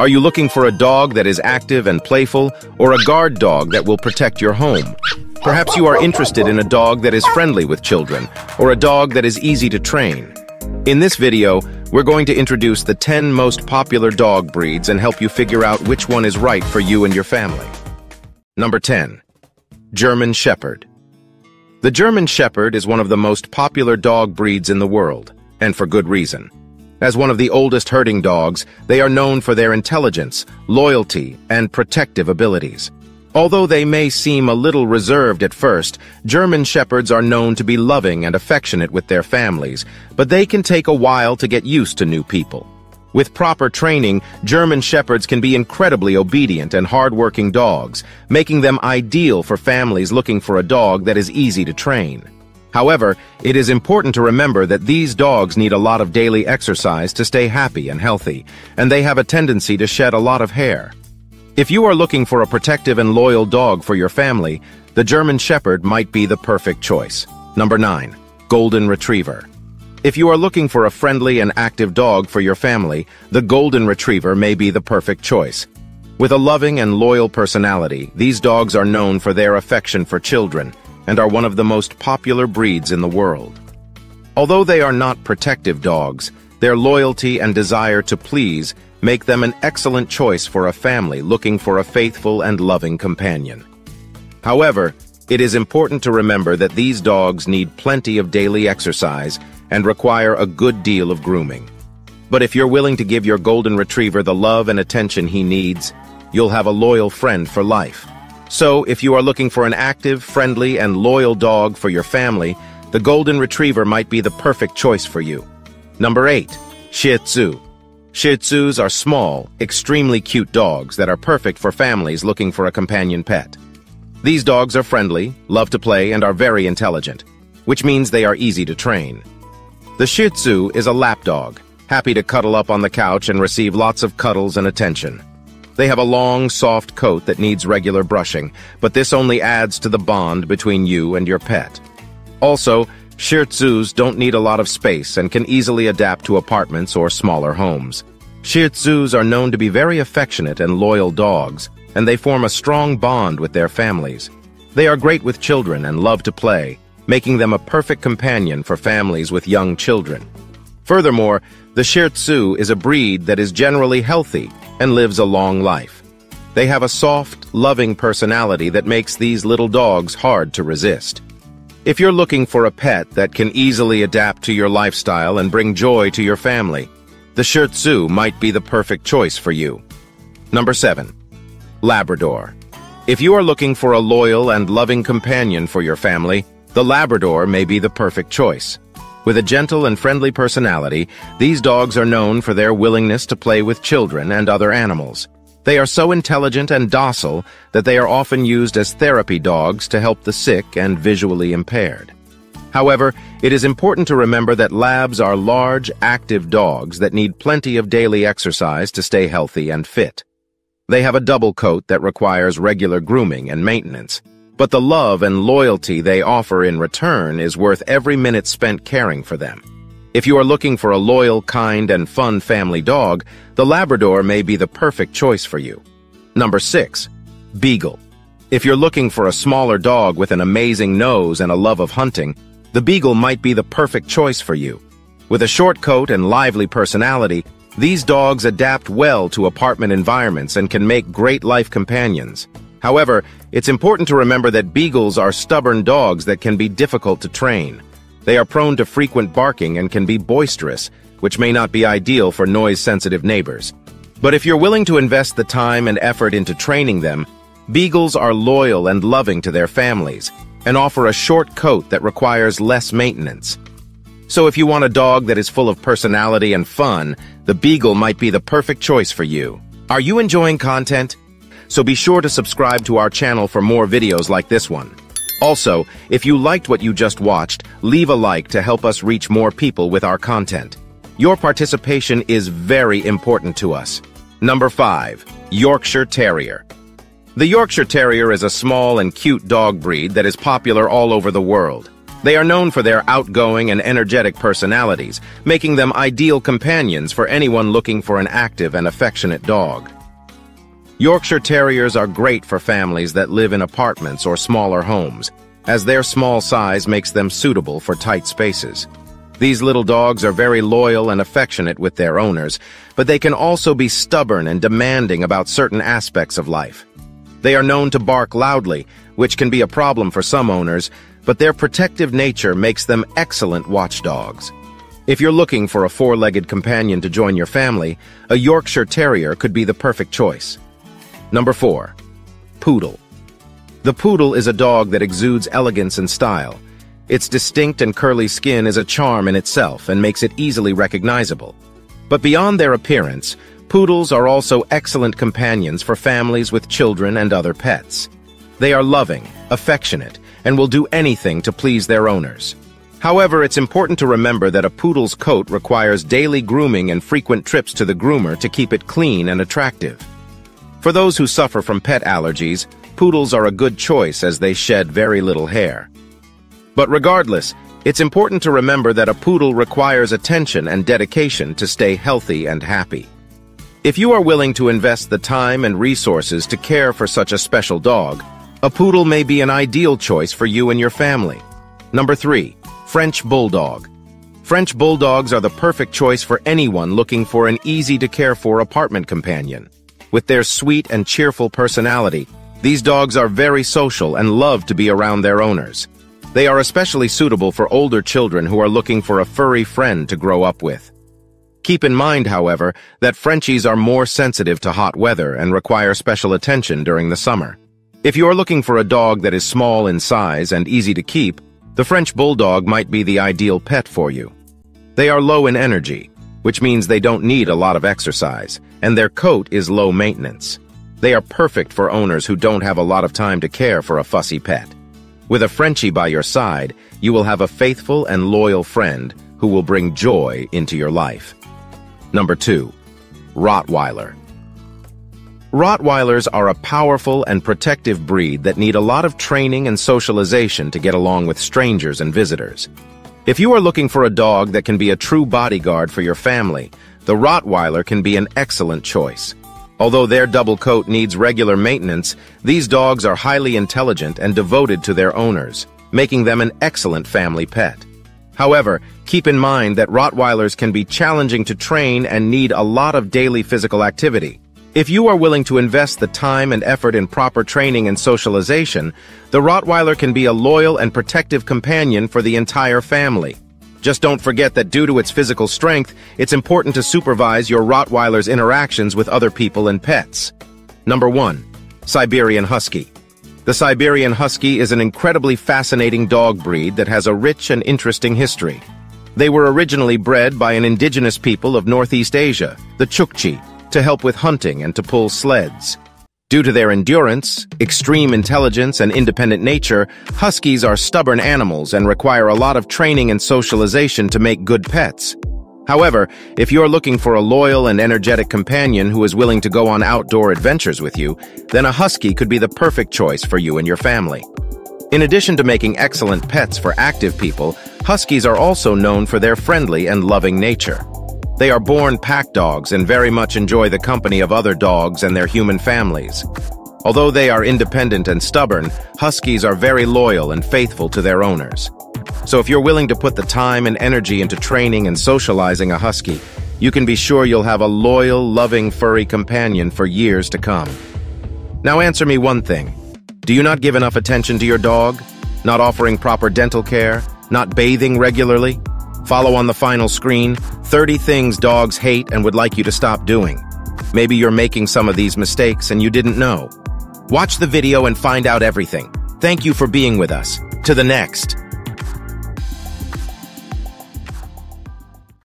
Are you looking for a dog that is active and playful, or a guard dog that will protect your home? Perhaps you are interested in a dog that is friendly with children, or a dog that is easy to train. In this video, we're going to introduce the 10 most popular dog breeds and help you figure out which one is right for you and your family. Number 10. German Shepherd. The German Shepherd is one of the most popular dog breeds in the world, and for good reason. As one of the oldest herding dogs, they are known for their intelligence, loyalty, and protective abilities. Although they may seem a little reserved at first, German Shepherds are known to be loving and affectionate with their families, but they can take a while to get used to new people. With proper training, German Shepherds can be incredibly obedient and hardworking dogs, making them ideal for families looking for a dog that is easy to train. However, it is important to remember that these dogs need a lot of daily exercise to stay happy and healthy, and they have a tendency to shed a lot of hair. If you are looking for a protective and loyal dog for your family, the German Shepherd might be the perfect choice. Number 9. Golden Retriever. If you are looking for a friendly and active dog for your family, the Golden Retriever may be the perfect choice. With a loving and loyal personality, these dogs are known for their affection for children, and are one of the most popular breeds in the world. Although they are not protective dogs, their loyalty and desire to please make them an excellent choice for a family looking for a faithful and loving companion. However, it is important to remember that these dogs need plenty of daily exercise and require a good deal of grooming. But if you're willing to give your golden retriever the love and attention he needs, you'll have a loyal friend for life. So, if you are looking for an active, friendly, and loyal dog for your family, the Golden Retriever might be the perfect choice for you. Number 8. Shih Tzu. Shih Tzus are small, extremely cute dogs that are perfect for families looking for a companion pet. These dogs are friendly, love to play, and are very intelligent, which means they are easy to train. The Shih Tzu is a lap dog, happy to cuddle up on the couch and receive lots of cuddles and attention. They have a long, soft coat that needs regular brushing, but this only adds to the bond between you and your pet. Also, Shih Tzus don't need a lot of space and can easily adapt to apartments or smaller homes. Shih Tzus are known to be very affectionate and loyal dogs, and they form a strong bond with their families. They are great with children and love to play, making them a perfect companion for families with young children. Furthermore, the Shih Tzu is a breed that is generally healthy and lives a long life. They have a soft, loving personality that makes these little dogs hard to resist. If you're looking for a pet that can easily adapt to your lifestyle and bring joy to your family, the Shih Tzu might be the perfect choice for you. Number 7. Labrador. If you are looking for a loyal and loving companion for your family, the Labrador may be the perfect choice. With a gentle and friendly personality, these dogs are known for their willingness to play with children and other animals. They are so intelligent and docile that they are often used as therapy dogs to help the sick and visually impaired. However, it is important to remember that labs are large, active dogs that need plenty of daily exercise to stay healthy and fit. They have a double coat that requires regular grooming and maintenance, but the love and loyalty they offer in return is worth every minute spent caring for them. If you are looking for a loyal, kind, and fun family dog, the Labrador may be the perfect choice for you. Number 6. Beagle. If you're looking for a smaller dog with an amazing nose and a love of hunting, the Beagle might be the perfect choice for you. With a short coat and lively personality, these dogs adapt well to apartment environments and can make great life companions. However, it's important to remember that beagles are stubborn dogs that can be difficult to train. They are prone to frequent barking and can be boisterous, which may not be ideal for noise-sensitive neighbors. But if you're willing to invest the time and effort into training them, beagles are loyal and loving to their families and offer a short coat that requires less maintenance. So if you want a dog that is full of personality and fun, the Beagle might be the perfect choice for you. Are you enjoying content? So be sure to subscribe to our channel for more videos like this one. Also, if you liked what you just watched, leave a like to help us reach more people with our content. Your participation is very important to us. Number 5. Yorkshire Terrier. The Yorkshire Terrier is a small and cute dog breed that is popular all over the world. They are known for their outgoing and energetic personalities, making them ideal companions for anyone looking for an active and affectionate dog. Yorkshire Terriers are great for families that live in apartments or smaller homes, as their small size makes them suitable for tight spaces. These little dogs are very loyal and affectionate with their owners, but they can also be stubborn and demanding about certain aspects of life. They are known to bark loudly, which can be a problem for some owners, but their protective nature makes them excellent watchdogs. If you're looking for a four-legged companion to join your family, a Yorkshire Terrier could be the perfect choice. Number 4. Poodle. The poodle is a dog that exudes elegance and style. Its distinct and curly skin is a charm in itself and makes it easily recognizable. But beyond their appearance, poodles are also excellent companions for families with children and other pets. They are loving, affectionate, and will do anything to please their owners. However, it's important to remember that a poodle's coat requires daily grooming and frequent trips to the groomer to keep it clean and attractive. For those who suffer from pet allergies, poodles are a good choice as they shed very little hair. But regardless, it's important to remember that a poodle requires attention and dedication to stay healthy and happy. If you are willing to invest the time and resources to care for such a special dog, a poodle may be an ideal choice for you and your family. Number 3. French Bulldog. French Bulldogs are the perfect choice for anyone looking for an easy-to-care-for apartment companion. With their sweet and cheerful personality, these dogs are very social and love to be around their owners. They are especially suitable for older children who are looking for a furry friend to grow up with. Keep in mind, however, that Frenchies are more sensitive to hot weather and require special attention during the summer. If you are looking for a dog that is small in size and easy to keep, the French Bulldog might be the ideal pet for you. They are low in energy, which means they don't need a lot of exercise, and their coat is low maintenance. They are perfect for owners who don't have a lot of time to care for a fussy pet. With a Frenchie by your side, you will have a faithful and loyal friend who will bring joy into your life. Number 2. Rottweiler Rottweilers are a powerful and protective breed that need a lot of training and socialization to get along with strangers and visitors. If you are looking for a dog that can be a true bodyguard for your family, the Rottweiler can be an excellent choice. Although their double coat needs regular maintenance, these dogs are highly intelligent and devoted to their owners, making them an excellent family pet. However, keep in mind that Rottweilers can be challenging to train and need a lot of daily physical activity. If you are willing to invest the time and effort in proper training and socialization, the Rottweiler can be a loyal and protective companion for the entire family. Just don't forget that due to its physical strength, it's important to supervise your Rottweiler's interactions with other people and pets. Number 1. Siberian Husky. The Siberian Husky is an incredibly fascinating dog breed that has a rich and interesting history. They were originally bred by an indigenous people of Northeast Asia, the Chukchi, to help with hunting and to pull sleds. Due to their endurance, extreme intelligence, and independent nature, huskies are stubborn animals and require a lot of training and socialization to make good pets. However, if you're looking for a loyal and energetic companion who is willing to go on outdoor adventures with you, then a husky could be the perfect choice for you and your family. In addition to making excellent pets for active people, huskies are also known for their friendly and loving nature. They are born pack dogs and very much enjoy the company of other dogs and their human families. Although they are independent and stubborn, Huskies are very loyal and faithful to their owners. So if you're willing to put the time and energy into training and socializing a Husky, you can be sure you'll have a loyal, loving, furry companion for years to come. Now answer me one thing. Do you not give enough attention to your dog? Not offering proper dental care? Not bathing regularly? Follow on the final screen 30 things dogs hate and would like you to stop doing. Maybe you're making some of these mistakes and you didn't know. Watch the video and find out everything. Thank you for being with us. To the next.